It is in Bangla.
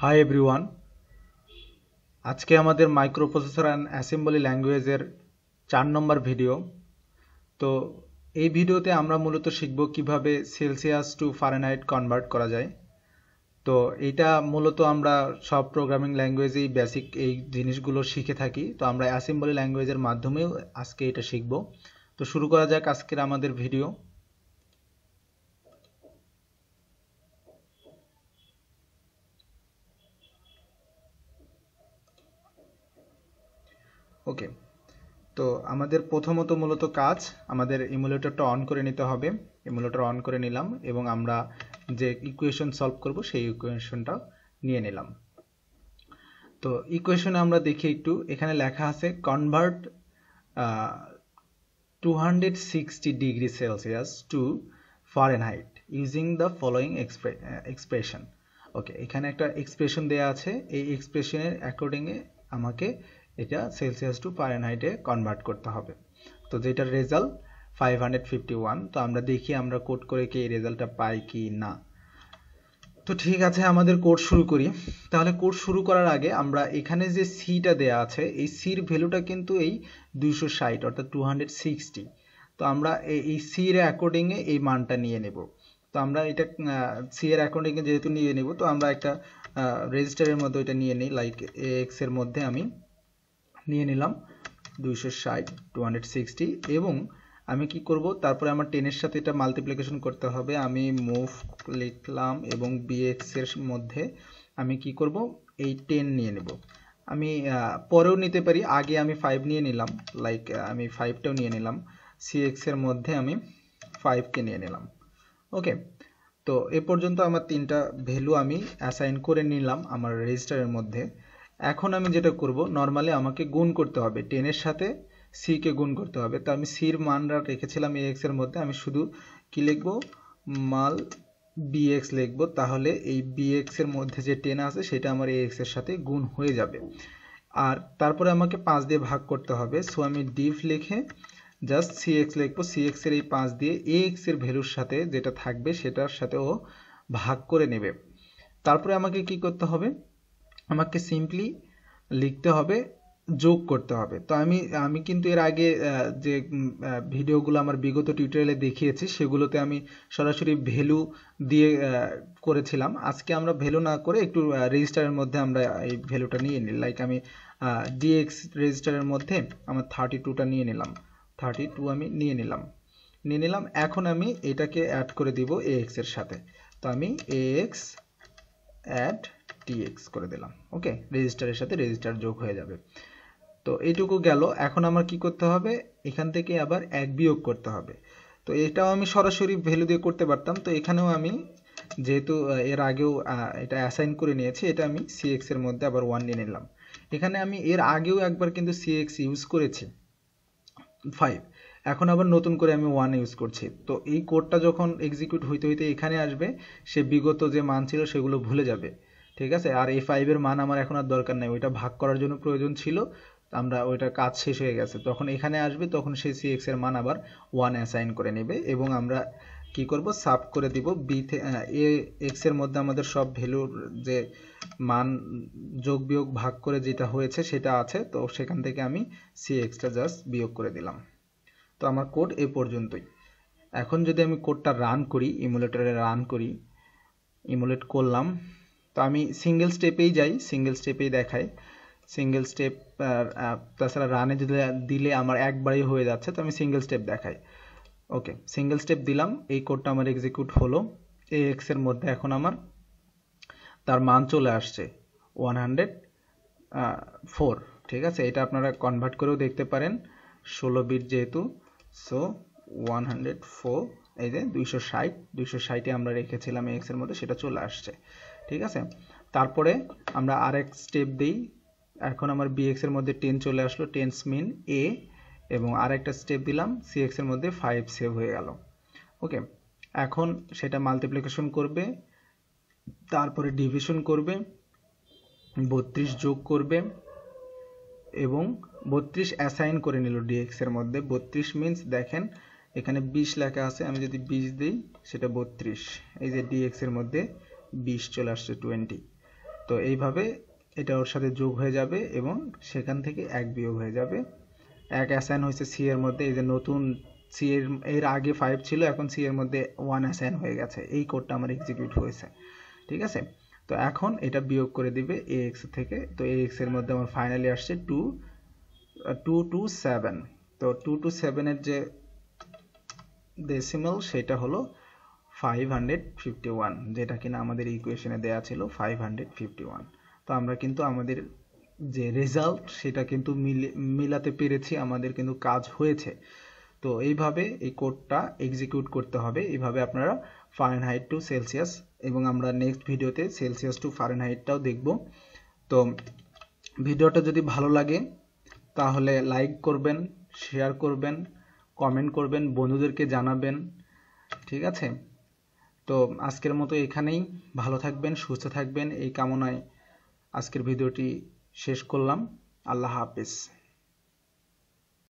হাই এভরিওয়ান আজকে আমাদের মাইক্রোপ্রসেসর অ্যান্ড অ্যাসেম্বলি ল্যাঙ্গুয়েজের চার নম্বর ভিডিও তো এই ভিডিওতে আমরা মূলত শিখব কীভাবে সেলসিয়াস টু ফারেনহাইট কনভার্ট করা যায়। তো এটা মূলত আমরা সব প্রোগ্রামিং ল্যাঙ্গুয়েজেই বেসিক এই জিনিসগুলো শিখে থাকি। তো আমরা অ্যাসেম্বলি ল্যাঙ্গুয়েজের মাধ্যমেও আজকে এটা শিখব। তো শুরু করা যাক আজকের আমাদের ভিডিও ওকে তো আমাদের প্রথমত মূলত কাজ, আমাদের ইমুলেটরটা অন করে নিতে হবে। ইমুলেটর অন করে নিলাম এবং আমরা যে ইকুয়েশন সলভ করব, সেই ইকুয়েশনটা নিয়ে নিলাম। তো ইকুয়েশনে আমরা দেখি একটু, এখানে লেখা আছে convert to hundred sixty degree Celsius to Fahrenheit using the following expression okay এখানে একটা এক্সপ্রেশন দেওয়া আছে, এই এক্সপ্রেশনের অ্যাকর্ডিংয়ে আমাকে এটা সেলসিয়াস টু ফারেনহাইটে কনভার্ট করতে হবে। তো যেটার result five hundred fifty one তো আমরা দেখি আমরা কোড করে কি এই রেজাল্টটা পাই কি না। তো ঠিক আছে, আমাদের কোড শুরু করি। তাহলে কোড শুরু করার আগে আমরা এখানে যে সিটা দেয়া আছে, এই সির ভ্যালুটা কিন্তু এই দুইশো ষাট, অর্থাৎ টু হান্ড্রেড সিক্সটি তো আমরা এই সির অ্যাকর্ডিংয়ে এই মানটা নিয়ে নেব। তো আমরা এটা সি এর অ্যাকর্ডিংয়ে যেহেতু নিয়ে নেব, তো আমরা একটা রেজিস্টারের মধ্যে এটা নিয়ে নিই লাইক এক্সের মধ্যে আমি নিয়ে নিলাম। দুইশো ষাট, টু এবং আমি কি করব, তারপরে আমার টেনের সাথে এটা মাল্টিপ্লিকেশন করতে হবে। আমি মুভ লিখলাম এবং বিএক্স এর মধ্যে আমি কি করব, এই টেন নিয়ে নেব। আমি পরেও নিতে পারি। আগে আমি ফাইভ নিয়ে নিলাম লাইক আমি ফাইভটাও নিয়ে নিলাম। সিএক্স এর মধ্যে আমি ফাইভকে নিয়ে নিলাম। ওকে তো এ পর্যন্ত আমার তিনটা ভ্যালু আমি অ্যাসাইন করে নিলাম আমার রেজিস্টারের মধ্যে। এখন আমি যেটা করব নর্মালি আমাকে গুণ করতে হবে। টেনের সাথে সি কে গুণ করতে হবে। তো আমি সির মানরা রেখেছিলাম এ এক্সের মধ্যে। আমি শুধু কি লিখব? মাল বিএক্স লিখব। তাহলে এই বিএক্স এর মধ্যে যে টেন আছে, সেটা আমার এক্সের সাথে গুণ হয়ে যাবে। আর তারপরে আমাকে পাঁচ দিয়ে ভাগ করতে হবে। সো আমি ডিফ লিখে জাস্ট সি এক্স লিখব। সি এক্সের এই পাঁচ দিয়ে এ এক্সের ভ্যালুর সাথে যেটা থাকবে, সেটার সাথে ও ভাগ করে নেবে। তারপরে আমাকে কি করতে হবে? আমাকে সিম্পলি লিখতে হবে, যোগ করতে হবে। তো আমি আমি কিন্তু এর আগে যে ভিডিওগুলো আমার বিগত টিউটোরিয়ালে দেখিয়েছি, সেগুলোতে আমি সরাসরি ভ্যালু দিয়ে করেছিলাম। আজকে আমরা ভ্যালু না করে একটু রেজিস্টারের মধ্যে আমরা এই ভ্যালুটা নিয়ে নিই। লাইক আমি ডিএক্স রেজিস্টারের মধ্যে আমার থার্টি টুটা নিয়ে নিলাম। থার্টি টু আমি নিয়ে নিলাম। নিয়ে নিলাম, এখন আমি এটাকে অ্যাড করে দিব এ এক্সের সাথে। তো আমি এ এক্স অ্যাড টিএক্স করে দিলাম ওকে রেজিস্টারের সাথে রেজিস্টার যোগ হয়ে যাবে। তো এইটুকু গেল, এখন আমার কি করতে হবে? এখান থেকে আবার এক বিয়োগ করতে হবে। তো এটাও আমি সরাসরি ভ্যালু দিয়ে করতে পারতাম, তো এখানেও আমি যেহেতু এর আগেও এটা অ্যাসাইন করে নিয়েছি, এটা আমি সিএক্স এর মধ্যে আবার ওয়ান নিয়ে নিলাম। এখানে আমি এর আগেও একবার কিন্তু সিএক্স ইউজ করেছি ফাইভ এখন আবার নতুন করে আমি ওয়ান ইউজ করছি। তো এই কোডটা যখন এক্সিকিউট হইতে হইতে এখানে আসবে, সে বিগত যে মান ছিল সেগুলো ভুলে যাবে। ঠিক আছে? আর এই ফাইভের মান আমার এখন আর দরকার নেই। ওইটা ভাগ করার জন্য প্রয়োজন ছিল। আমরা ওইটার কাজ শেষ হয়ে গেছে। তখন এখানে আসবে, তখন সেই সি এক্সের মান আবার ওয়ান অ্যাসাইন করে নেবে এবং আমরা কি করব? সাব করে দিব বি এ এক্সের মধ্যে আমাদের সব ভ্যালুর যে মান যোগ বিয়োগ ভাগ করে যেটা হয়েছে সেটা আছে। তো সেখান থেকে আমি সি এক্সটা জাস্ট বিয়োগ করে দিলাম। তো আমার কোড এ পর্যন্তই। এখন যদি আমি কোডটা রান করি ইমুলেটরে রান করি ইমুলেট করলাম তো আমি সিঙ্গেল স্টেপেই যাই সিঙ্গেল স্টেপেই দেখাই। সিঙ্গেল স্টেপ তাছাড়া রানে দিলে আমার একবারই হয়ে যাচ্ছে, তো আমি সিঙ্গেল স্টেপ দেখাই। ওকে সিঙ্গেল স্টেপ দিলাম, এই কোডটা আমার এক্সিকিউট হলো। এ এক্সের মধ্যে এখন আমার, তার মান চলে আসছে ওয়ান হান্ড্রেড ফোর ঠিক আছে? এটা আপনারা কনভার্ট করেও দেখতে পারেন। ষোলো বিট যেহেতু সো ওয়ান হান্ড্রেড ফোর এই যে দুইশো ষাট, দুইশো ষাটে আমরা রেখেছিলাম এক্সের মধ্যে, সেটা চলে আসছে। ঠিক আছে? তারপরে আমরা আরেক স্টেপ দিই। এখন আমার বিএক্স এর মধ্যে টেন চলে আসলো টেন্স মিন এ এবং আরেকটা স্টেপ দিলাম সিএক্স এর মধ্যে ফাইভ সেভ হয়ে গেল। ওকে এখন সেটা মাল্টিপ্লিকেশন করবে, তারপরে ডিভিশন করবে, বত্রিশ যোগ করবে এবং বত্রিশ অ্যাসাইন করে নিল ডিএক্স এর মধ্যে। বত্রিশ মিনস দেখেন, এখানে বিশ লেখা আছে, আমি যদি বিশ দিই, সেটা বত্রিশ। এই যে ডিএক্স এর মধ্যে বিশ চলে আসছে টোয়েন্টি তো এইভাবে এটা ওর সাথে যোগ হয়ে যাবে এবং সেখান থেকে এক বিয়োগ হয়ে যাবে। এক অ্যাসাইন হয়েছে সি এর মধ্যে, এই যে নতুন সি এর এর আগে ফাইভ ছিল, এখন সি এর মধ্যে ওয়ান অ্যাসাইন হয়ে গেছে। এই কোডটা আমার এক্সিকিউট হয়েছে। ঠিক আছে? তো এখন এটা বিয়োগ করে দিবে এ এক্স থেকে। তো এ এক্সের মধ্যে আমার ফাইনালি আসছে টু টু টু সেভেন তো টু টু সেভেনের যে ডেসিমাল সেটা হলো ফাইভ হান্ড্রেড ফিফটি ওয়ান যেটা কিনা আমাদের ইকুয়েশনে দেওয়া ছিল ফাইভ হান্ড্রেড ফিফটি ওয়ান তো আমরা কিন্তু আমাদের যে রেজাল্ট সেটা কিন্তু মিলাতে পেরেছি, আমাদের কিন্তু কাজ হয়েছে। তো এইভাবে এই কোডটা এক্সিকিউট করতে হবে। এইভাবে আপনারা ফারেনহাইট টু সেলসিয়াস এবং আমরা নেক্সট ভিডিওতে সেলসিয়াস টু ফারেনহাইটটাও দেখব। তো ভিডিওটা যদি ভালো লাগে, তাহলে লাইক করবেন শেয়ার করবেন কমেন্ট করবেন, বন্ধুদেরকে জানাবেন, ঠিক আছে? তো আজকের মতো এখানেই। ভালো থাকবেন, সুস্থ থাকবেন, এই কামনায় আজকের ভিডিওটি শেষ করলাম। আল্লাহ হাফিজ।